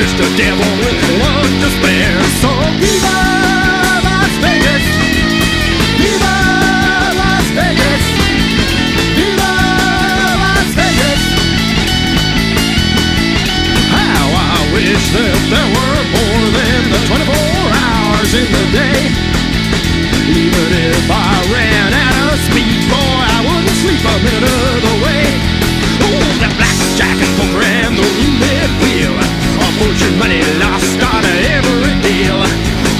just a devil with one to spare. So Fortune, money lost on every deal.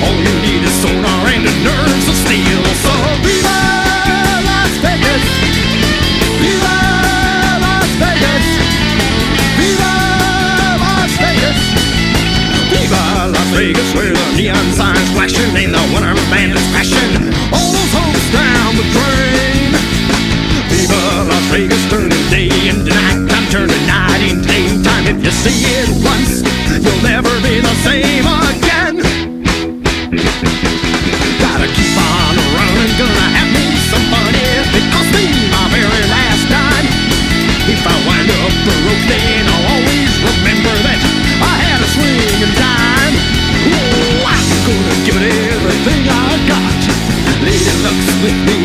All you need is sonar and the nerves of steel. So viva Las Vegas! Viva Las Vegas! Viva Las Vegas! Viva Las Vegas, where the neon signs flashing and the winter band is crashing. All those hopes down the drain. Viva Las Vegas, turning day into night time, turning night into daytime. If you see it be the same again. Gotta keep on running, gonna have me some money. It cost me my very last dime. If I wind up broke, then I'll always remember that I had a swing and dime. Oh, I'm gonna give it everything I got. Lady Luck's with me.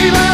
Viva